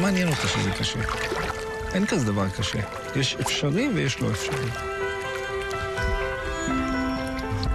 מעניין אותה שזה קשה. אין כזה דבר קשה. יש אפשרי ויש לא אפשרי.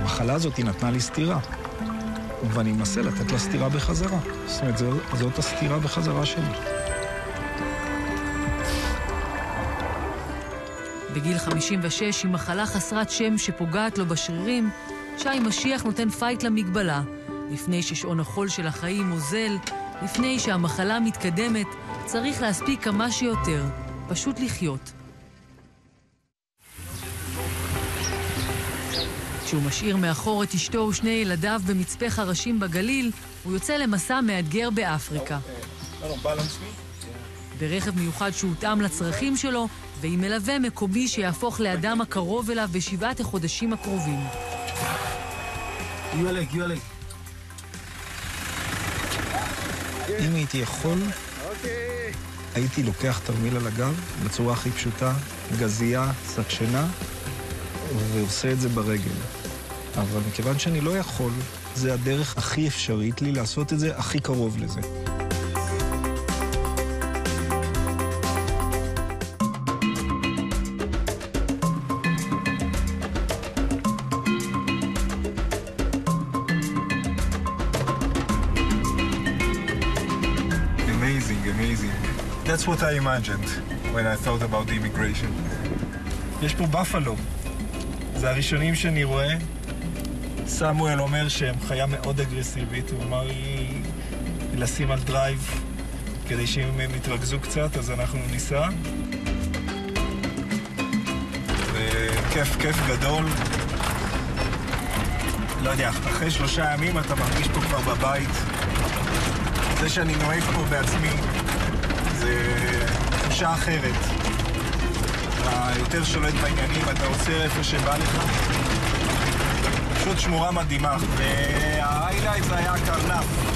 המחלה הזאת היא נתנה לי סטירה, ואני מנסה לתת לה סטירה בחזרה. זאת אומרת, זאת הסטירה בחזרה שלי. בגיל 56, עם מחלה חסרת שם שפוגעת לו בשרירים, שי משיח נותן פייט למגבלה, לפני ששעון החול של החיים אוזל, לפני שהמחלה מתקדמת, צריך להספיק כמה שיותר, פשוט לחיות. כשהוא משאיר מאחור את אשתו ושני ילדיו במצפה חרשים בגליל, הוא יוצא למסע מאתגר באפריקה. ברכב מיוחד שהותאם לצרכים שלו, ועם מלווה מקומי שיהפוך לאדם הקרוב אליו בשבעת החודשים הקרובים. אם הייתי יכול, הייתי לוקח תרמיל על הגב בצורה הכי פשוטה, גזייה, קצת שינה, ועושה את זה ברגל. אבל מכיוון שאני לא יכול, זה הדרך הכי אפשרית לי לעשות את זה הכי קרוב לזה. That's what I imagined when I thought about the immigration. יש פה בפלו. זה הראשונים שאני רואה. סמואל אומר שהם חיה מאוד אגרסיבית, הוא אמר לי לשים על drive כדי שאם הם יתרגזו קצת אז אנחנו ניסע. וכיף, כיף גדול. לא יודע, אחרי שלושה ימים אתה מרגיש פה כבר בבית. זה שאני נוהג פה בעצמי תחושה אחרת. אתה יותר שולט בעניינים, אתה עוצר איפה שבא לך. פשוט שמורה מדהימה. וההיילייט זה היה קרנף.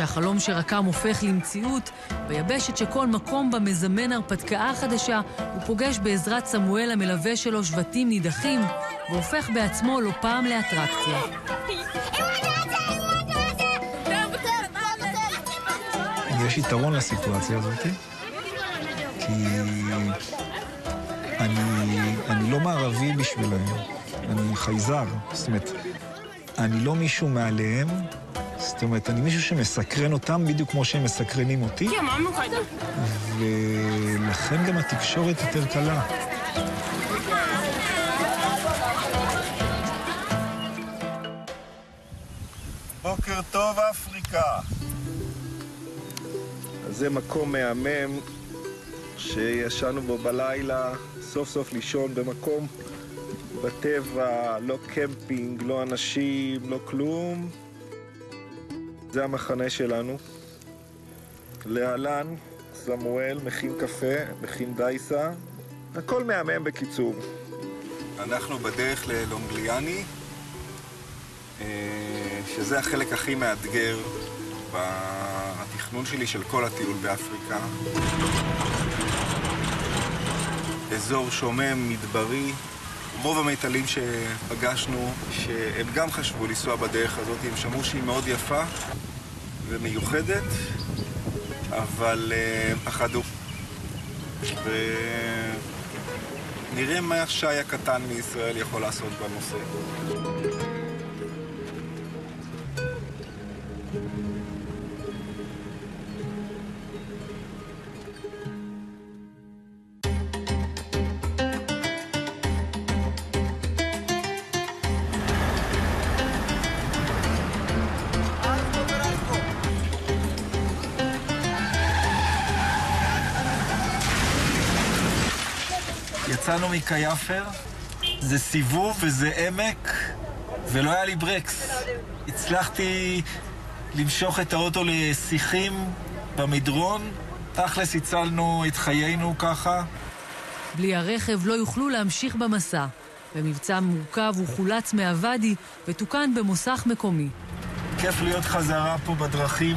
כשהחלום שרקם הופך למציאות, ביבשת שכל מקום בה מזמן הרפתקה חדשה, הוא פוגש בעזרת סמואל המלווה שלו שבטים נידחים, והופך בעצמו לא פעם לאטרקציה. יש יתרון לסיטואציה הזאת, כי אני, אני לא מערבי בשבילם, אני חייזר. זאת אומרת, אני לא מישהו מעליהם, זאת אומרת, אני מישהו שמסקרן אותם בדיוק כמו שהם מסקרנים אותי. ולכן גם התקשורת יותר קלה. בוקר טוב, אפריקה. אז זה מקום מהמם שישנו בו בלילה, סוף סוף לישון במקום בטבע, לא קמפינג, לא אנשים, לא כלום. זה המחנה שלנו. להלן, סמואל מכין קפה, מכין דייסה, הכל מהמם בקיצור. אנחנו בדרך ללונגליאני, אה, שזה החלק הכי מאתגר בתכנון שלי של כל הטיול באפריקה. אזור שומם, מדברי. רוב המיטלים שפגשנו, שהם גם חשבו לנסוע בדרך הזאת, הם שמעו שהיא מאוד יפה ומיוחדת, אבל הם פחדו. ונראה מה שי הקטן מישראל יכול לעשות בנושא. יצאנו מקייפר, זה סיבוב וזה עמק, ולא היה לי ברקס. הצלחתי למשוך את האוטו לשיחים במדרון, תכלס הצלנו את חיינו ככה. בלי הרכב לא יוכלו להמשיך במסע. במבצע מורכב הוא חולץ מהוואדי ותוקן במוסך מקומי. כיף להיות חזרה פה בדרכים.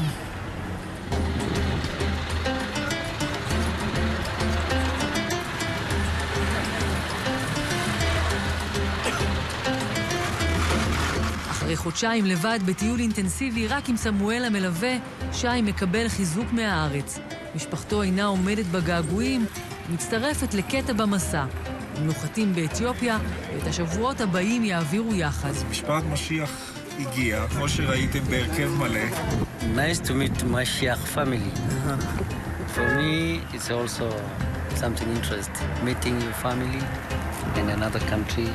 אחרי חודשיים לבד בטיול אינטנסיבי רק עם סמואל המלווה, שי מקבל חיזוק מהארץ. משפחתו אינה עומדת בגעגועים, מצטרפת לקטע במסע. הם נוחתים באתיופיה, ואת השבועות הבאים יעבירו יחד. משפט משיח הגיע, כמו שראיתם בהרכב מלא. Nice to meet Mashiach family. For me, it's also something interesting. Meeting your family in another country.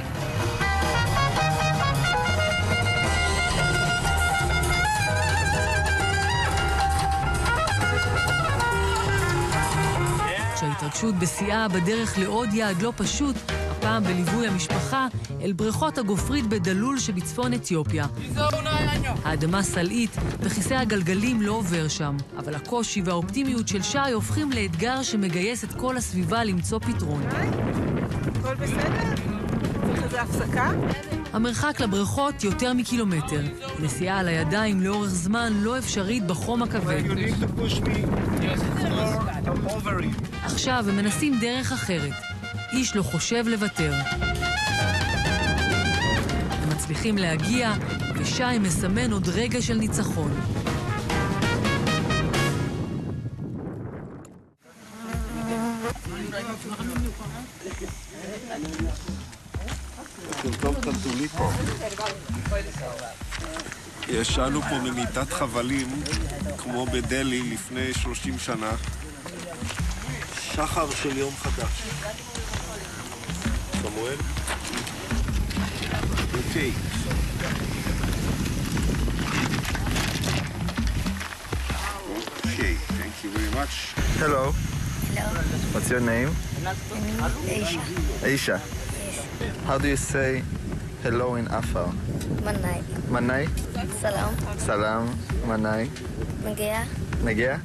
כשההתרגשות בשיאה בדרך לעוד יעד לא פשוט, הפעם בליווי המשפחה, אל בריכות הגופרית בדלול שבצפון אתיופיה. האדמה סלעית, וכיסא הגלגלים לא עובר שם, אבל הקושי והאופטימיות של שי הופכים לאתגר שמגייס את כל הסביבה למצוא פתרון. הכל בסדר? צריך איזה הפסקה? המרחק לבריכות יותר מקילומטר. נסיעה על הידיים לאורך זמן לא אפשרית בחום הכבד. עכשיו הם מנסים דרך אחרת. איש לא חושב לוותר. הם מצליחים להגיע, ושי מסמן עוד רגע של ניצחון. כאן ישנו פה ממיטת חבלים, כמו בדלי לפני 30 שנה. שחר של יום חדש. סמואל? אוקיי. אוקיי, תודה רבה. הלו. What's your name? Aisha. Aisha. How do you say hello in Afar? Manai. Manai? Salam. Salam. Manai. מגיע? נגיע?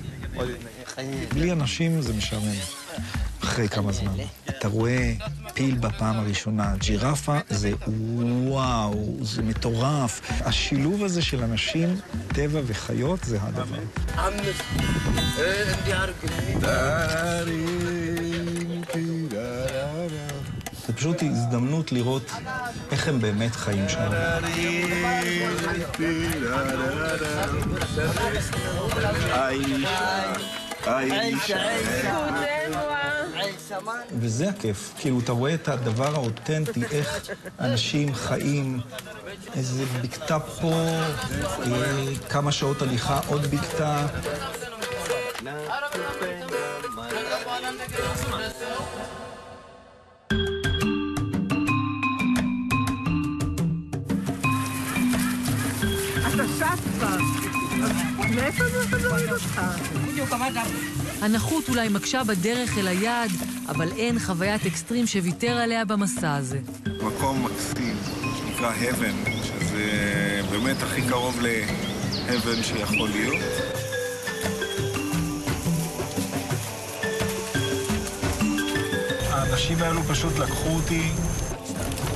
בלי אנשים זה משעמם. אחרי כמה זמן. אתה רואה פיל בפעם הראשונה, ג'ירפה זה וואו, זה מטורף. השילוב הזה של אנשים, טבע וחיות זה הדבר. זה פשוט הזדמנות לראות איך הם באמת חיים שם. וזה הכיף, כאילו, אתה רואה את הדבר האותנטי, איך אנשים חיים, איזה בקתה פה, אה, כמה שעות הליכה, עוד בקתה. אתה שט כבר. מאיפה זה יכול להוריד אותך? הנחות אולי מקשה בדרך אל היעד, אבל אין חוויית אקסטרים שוויתר עליה במסע הזה. מקום מקסים, שנקרא heaven, שזה באמת הכי קרוב ל-heaven שיכול להיות. האנשים האלו פשוט לקחו אותי,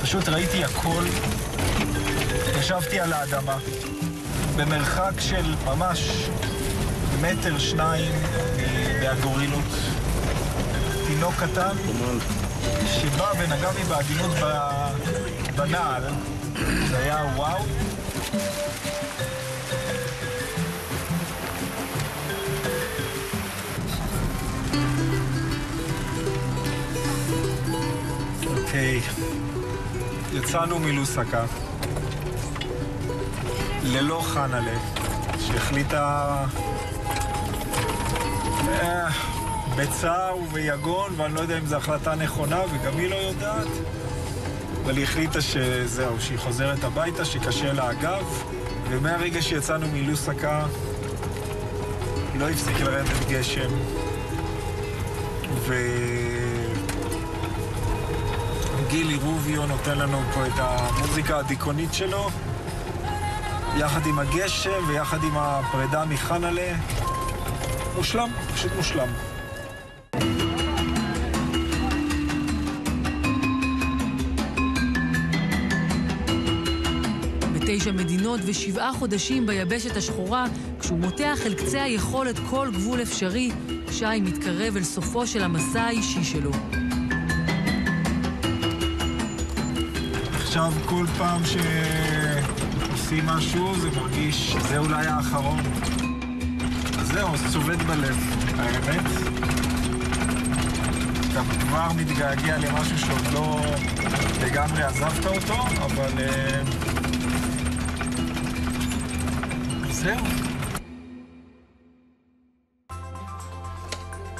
פשוט ראיתי הכל. ישבתי על האדמה, במרחק של ממש מטר שניים מהגורילות. תינוק קטן שבא ונגע בי בעדינות בנעל, זה היה וואו. אוקיי, יצאנו מלוסקה, ללא חנה'לה, שהחליטה אה, בצער וביגון, ואני לא יודע אם זו החלטה נכונה, וגם היא לא יודעת. אבל היא החליטה שזהו, שהיא חוזרת הביתה, שקשה לה הגב, ומהרגע שיצאנו מלוסקה לא הפסיק לרדת גשם, ו... גילי רוביו נותן לנו פה את המוזיקה הדיכאונית שלו, יחד עם הגשם ויחד עם הפרידה מחנה'לה. מושלם, פשוט מושלם. בתשע מדינות ושבעה חודשים ביבשת השחורה, כשהוא מותח אל קצה היכולת כל גבול אפשרי, שי מתקרב אל סופו של המסע האישי שלו. עכשיו כל פעם עושים משהו, זה מרגיש שזה אולי האחרון. אז זהו, זה צובט בלב, האמת. אתה כבר מתגעגע למשהו שעוד לא לגמרי עזבת אותו, אבל... אה, זהו.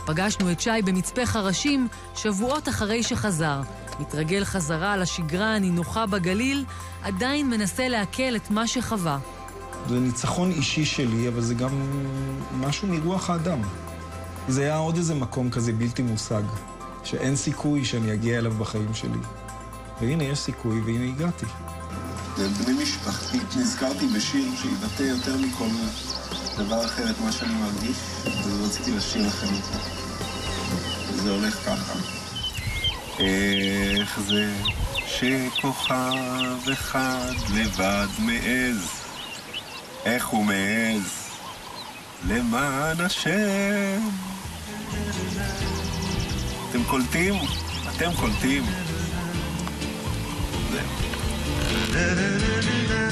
פגשנו את שי במצפה חרשים שבועות אחרי שחזר. מתרגל חזרה לשגרה הנינוחה בגליל, עדיין מנסה לעכל את מה שחווה. זה ניצחון אישי שלי, אבל זה גם משהו מרוח האדם. זה היה עוד איזה מקום כזה בלתי מושג, שאין סיכוי שאני אגיע אליו בחיים שלי. והנה, יש סיכוי, והנה הגעתי. בני משפחתי, נזכרתי בשיר שיבטא יותר מכל דבר אחר את מה שאני מרגיש, אז רציתי לשיר לכם אותו. זה הולך ככה. איך זה שכוכב אחד לבד מעז? איך הוא מעז? למען השם. אתם קולטים? אתם קולטים. זהו.